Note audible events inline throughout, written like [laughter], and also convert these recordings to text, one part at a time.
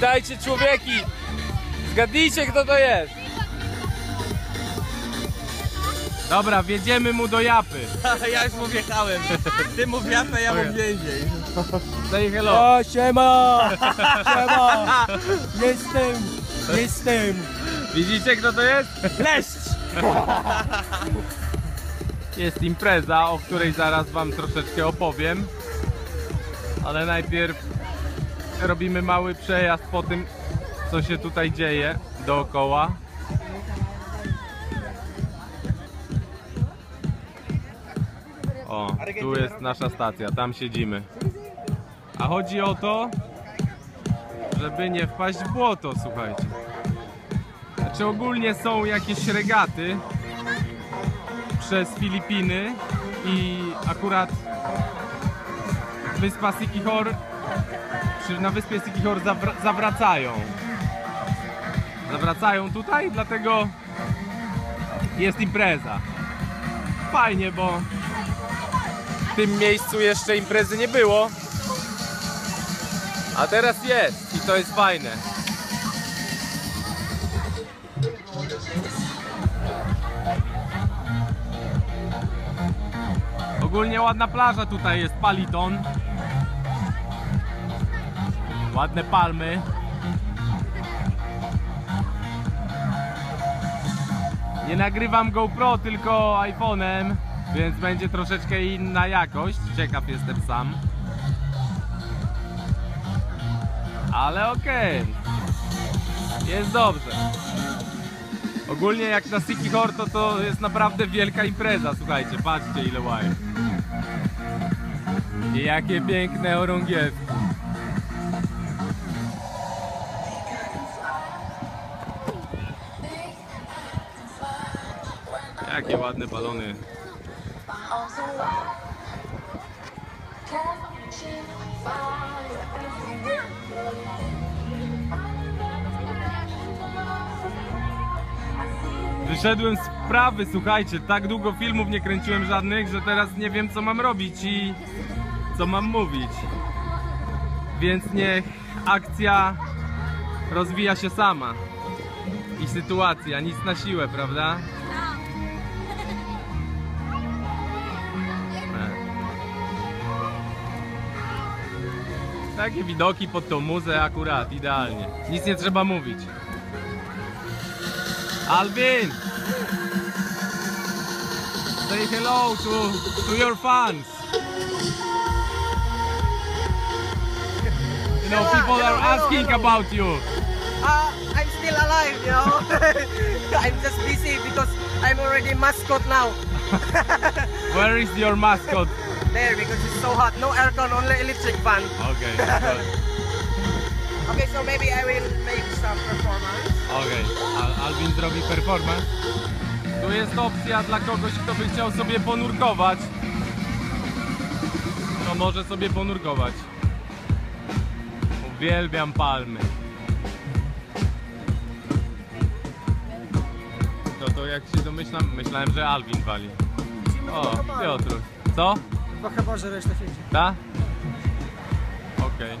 Witajcie człowieki! Zgadnijcie kto to jest! Dobra, wjedziemy mu do japy. [laughs] ja już mu wjechałem. Ty mów japę, ja mów więzień. Say hello. O, siema! Siema! Jestem! Jestem! Widzicie kto to jest? Leszcz! [laughs] Jest impreza, o której zaraz wam troszeczkę opowiem. Ale najpierw robimy mały przejazd po tym, co się tutaj dzieje dookoła. O, tu jest nasza stacja, tam siedzimy. A chodzi o to, żeby nie wpaść w błoto, słuchajcie. Znaczy ogólnie są jakieś regaty, przez Filipiny i akurat wyspa Sikihor czy na wyspie Sikihor zawra zawracają. Zawracają tutaj, dlatego jest impreza. Fajnie, bo w tym miejscu jeszcze imprezy nie było. A teraz jest i to jest fajne. Ogólnie ładna plaża tutaj jest, Paliton. Ładne palmy. Nie nagrywam GoPro, tylko iPhone'em, więc będzie troszeczkę inna jakość. Ciekaw jestem sam. Ale okej. Jest dobrze. Ogólnie jak na Siki Horto to jest naprawdę wielka impreza, słuchajcie, patrzcie ile łajek. I jakie piękne orągiewki. Ładne balony. Wyszedłem z prawy, słuchajcie, tak długo filmów nie kręciłem żadnych, że teraz nie wiem co mam robić i co mam mówić. Więc niech akcja rozwija się sama. I sytuacja, nic na siłę, prawda? Takie widoki pod tą muzę akurat, idealnie. Nic nie trzeba mówić. Alvin! Say hello to, to your fans. You know, people are asking about you. Uh, I'm still alive, you know. [laughs] I'm just busy because I'm already mascot now. [laughs] Where is your mascot? [laughs] There, because it's so hot. No aircon, only electric fan. Okay. [laughs] Okay, so maybe I will make some performance. Okej, Al Alvin zrobi performance. Tu jest opcja dla kogoś, kto by chciał sobie ponurkować. To może sobie ponurkować. Uwielbiam palmy. No to jak się domyślam, myślałem, że Alvin wali. O, Piotr. Co? No chyba, że reszta siedzi. Ta? Okej.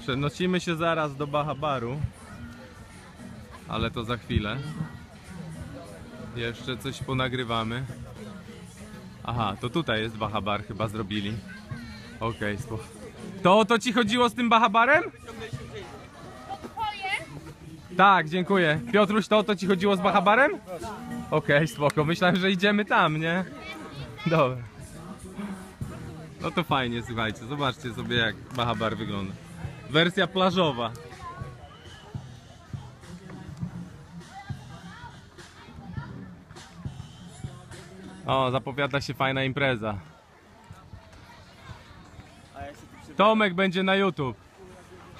Przenosimy się zaraz do Bahabaru. Ale to za chwilę. Jeszcze coś ponagrywamy. Aha, to tutaj jest Bahabar, chyba zrobili. Okej, okay, To o to ci chodziło z tym Bahabarem? Tak, dziękuję. Piotruś, to o to ci chodziło z Bahabarem? Okej, spoko. Myślałem, że idziemy tam, nie? Dobra. No to fajnie, słuchajcie. Zobaczcie sobie jak Bahabar wygląda. Wersja plażowa. O, zapowiada się fajna impreza. Tomek będzie na YouTube.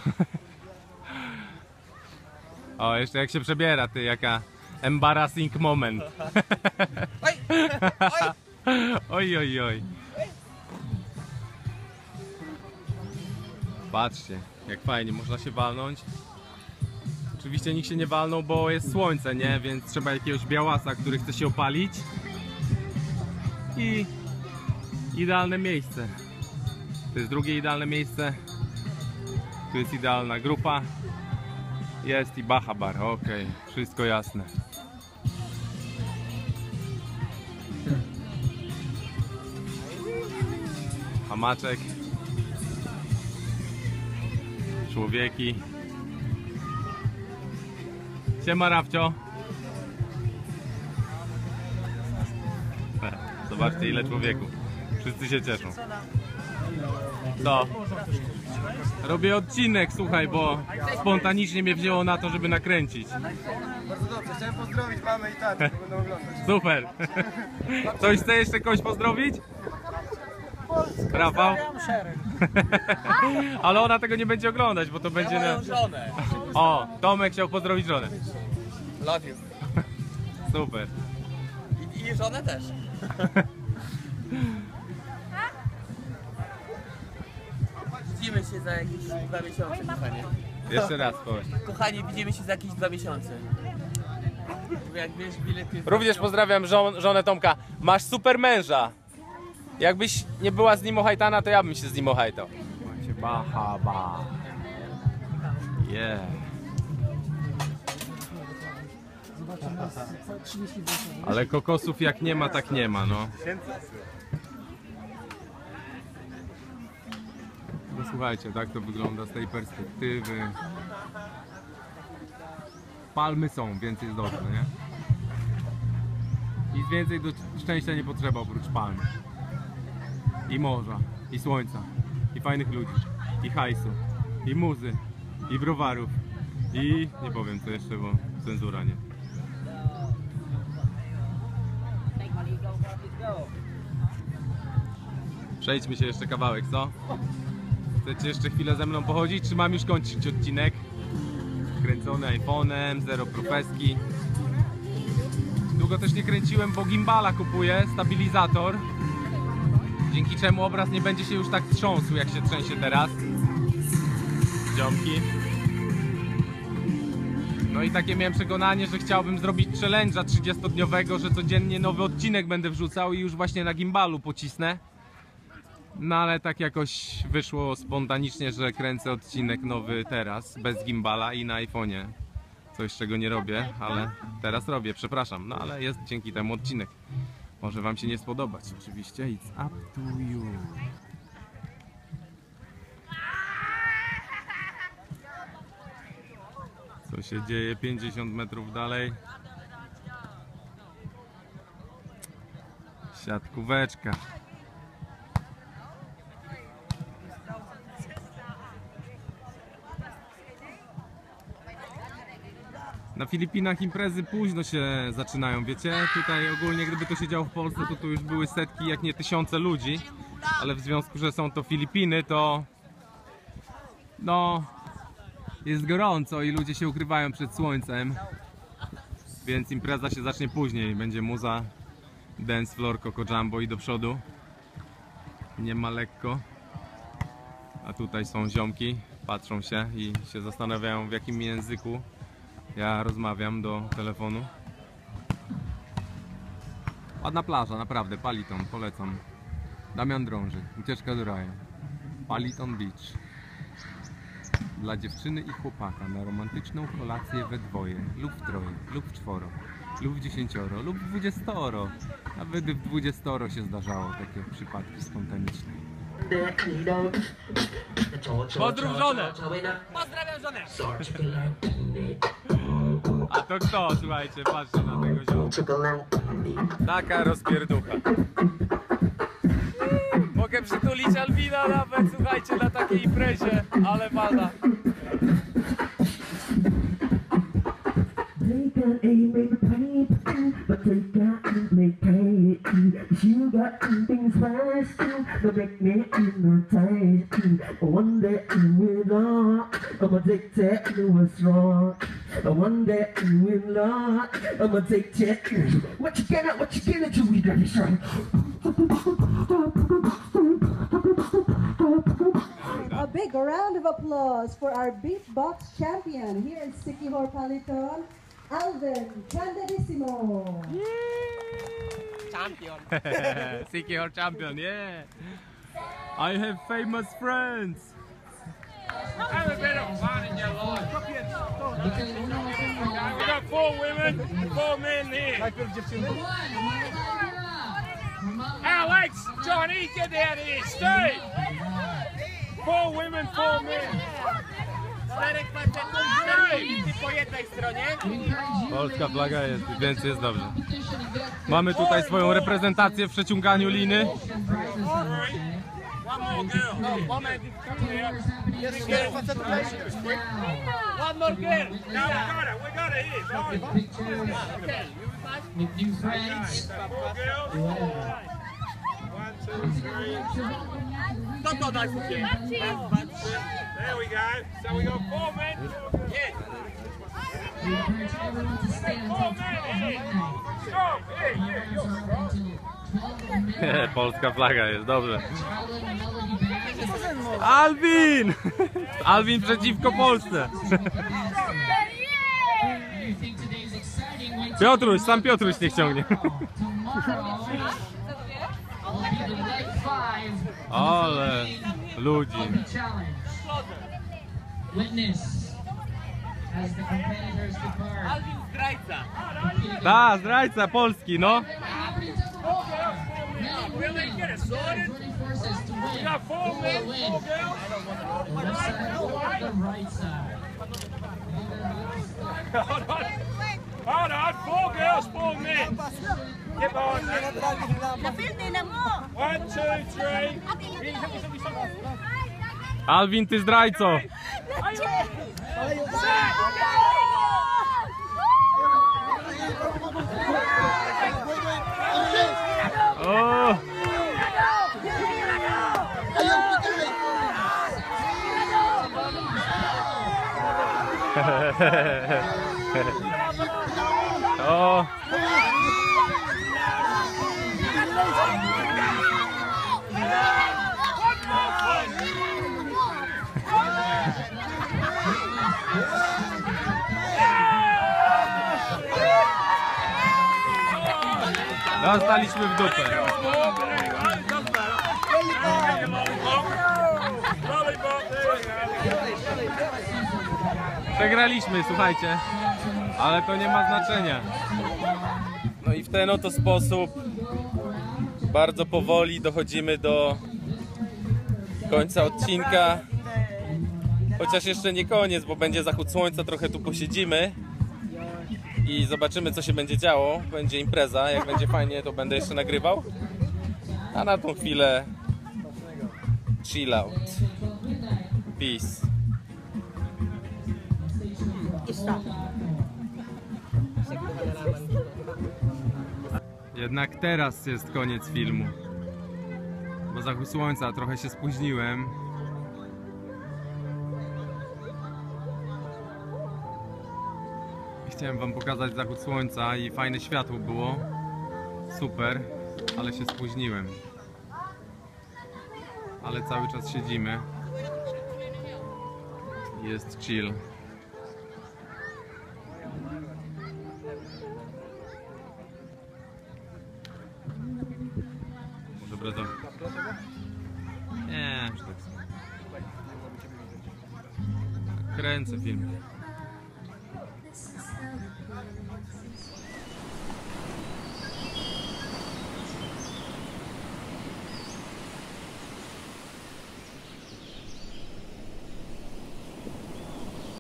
[laughs] O, jeszcze jak się przebiera, ty, jaka embarrassing moment. Oj, oj, [laughs] oj. Patrzcie, jak fajnie, można się walnąć. Oczywiście nikt się nie walnął, bo jest słońce, nie? Więc trzeba jakiegoś białasa, który chce się opalić. I idealne miejsce. To jest drugie idealne miejsce Tu jest idealna grupa. Jest i Bacha Bar, okej, wszystko jasne. Hamaczek. Człowieki. Siema Rafcio. Zobaczcie ile człowieku. Wszyscy się cieszą. Co? Robię odcinek, słuchaj, bo spontanicznie mnie wzięło na to, żeby nakręcić. Bardzo dobrze, chciałem pozdrowić mamę i tatę, będą oglądać. Super. Ktoś chce jeszcze kogoś pozdrowić? Rafał? Szereg. [laughs] Ale ona tego nie będzie oglądać, bo to będzie na... żonę. O, Tomek chciał pozdrowić żonę. Love you. Super. I, I żonę też. Widzimy się za jakieś dwa miesiące, kochanie. Jeszcze raz powiedz. Kochanie, widzimy się za jakieś dwa miesiące. Jak wiesz, bilet jest... Również pozdrawiam żon, żonę Tomka. Masz super męża. Jakbyś nie była z nim ohajtana, to ja bym się z nim ohajtał. Baha ba. Yeah. Zobaczymy, jest 30 zł. Ale kokosów jak nie ma, tak nie ma, no. No słuchajcie, tak to wygląda z tej perspektywy. Palmy są, więc jest dobrze, nie? Nic więcej do szczęścia nie potrzeba oprócz palm. I morza, i słońca, i fajnych ludzi, i hajsu, i muzy, i browarów, i nie powiem co jeszcze, bo cenzura nie. Przejdźmy się jeszcze kawałek, co? Chcecie jeszcze chwilę ze mną pochodzić, czy mam już kończyć odcinek? Kręcony iPhone'em, zero profeski. Długo też nie kręciłem, bo gimbala kupuję, stabilizator. Dzięki czemu obraz nie będzie się już tak trząsł, jak się trzęsie teraz. Ziomki. No i takie miałem przekonanie, że chciałbym zrobić challenge'a 30-dniowego, że codziennie nowy odcinek będę wrzucał i już właśnie na gimbalu pocisnę. No ale tak jakoś wyszło spontanicznie, że kręcę odcinek nowy teraz, bez gimbala i na iPhone'ie. Coś czego nie robię, ale teraz robię, przepraszam. No ale jest dzięki temu odcinek. Może wam się nie spodobać, oczywiście. It's up to you. Co się dzieje 50 metrów dalej? Siatkóweczka. Na Filipinach imprezy późno się zaczynają, wiecie? Tutaj ogólnie gdyby to się działo w Polsce, to tu już były setki, jak nie tysiące ludzi. Ale w związku, że są to Filipiny, to no jest gorąco i ludzie się ukrywają przed słońcem. Więc impreza się zacznie później. Będzie muza, dance floor, Coco Jumbo i do przodu. Nie ma lekko. A tutaj są ziomki, patrzą się i się zastanawiają w jakim języku ja rozmawiam do telefonu. Ładna plaża, naprawdę, Paliton, polecam. Damian Drąży, ucieczka do raju. Paliton Beach. Dla dziewczyny i chłopaka na romantyczną kolację we dwoje, lub w troje, lub w czworo, lub w dziesięcioro, lub w dwudziestoro. Nawet w dwudziestoro się zdarzało takie przypadki spontaniczne. Pozdrów żonę! Pozdrawiam żonę! A to kto? Słuchajcie, patrzcie na tego ziomka. Taka rozpierducha. Mogę przytulić Alwina nawet, słuchajcie, na takiej imprezie, ale pada. You got things fast, but make me hypnotize. One day I'm with Lord, I'm addicted to what's wrong. One day I'm with Lord, I'm addicted. What you gonna, what you gonna do? We gotta. A big round of applause for our beatbox champion here in Sikihor Paliton, Alvin Candidissimo. Champion! [laughs] Or champion, yeah. I have famous friends. Have a bit of fun in your life. We got four women, four men here. Alex, Johnny, get out of here. Steve. Four women, four men. Czterech facetów, cztery kobiety po jednej stronie. Polska flaga jest, więc jest dobrze. Mamy tutaj swoją reprezentację w przeciąganiu liny. One more girl. No, moment. Jest cztery facetów One more girl. No, we got it. We got it here. Okay, you? New friends. One, two, three. Kto to da? Raz, dwa, trzy. There we go. So we got four men. Four girls. [laughs] Jest. We encourage everyone to stay until 12 midnight. Stop. Here, here. Hours are up until 12 midnight. Polska flaga jest, dobrze. Alvin! [laughs] Alvin przeciwko Polsce. [laughs] Piotruś, sam Piotruś niech ciągnie. Ale ludzi. challenge. Witness as the competitors depart. Alvin zdrajca. Da, zdrajca Polski, no. Hold on. Four girls, four men. Get me. One, two, three. Alvin, ty zdrajco. O! Dostaliśmy w dupę. Przegraliśmy, słuchajcie. Ale to nie ma znaczenia. No i w ten oto sposób bardzo powoli dochodzimy do końca odcinka. Chociaż jeszcze nie koniec, bo będzie zachód słońca, trochę tu posiedzimy i zobaczymy co się będzie działo. Będzie impreza, jak będzie fajnie to będę jeszcze nagrywał. A na tą chwilę chill out. Peace. Jednak teraz jest koniec filmu. Bo zachód słońca, trochę się spóźniłem. Chciałem wam pokazać zachód słońca i fajne światło było. Super, ale się spóźniłem. Ale cały czas siedzimy. Jest chill. Dobra, to... Nie, już tak. Kręcę film.